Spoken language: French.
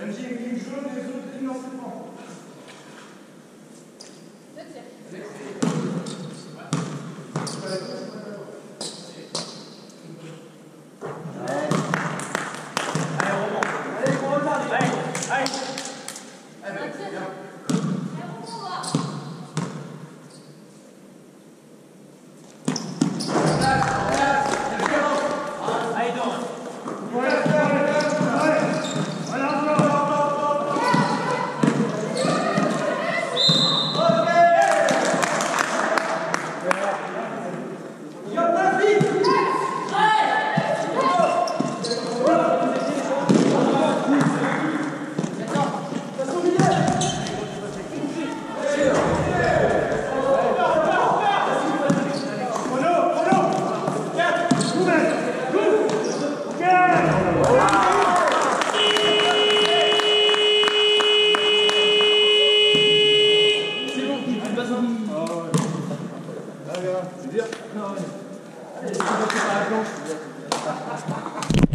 Même si une chose, les autres, ils. Ah ouais.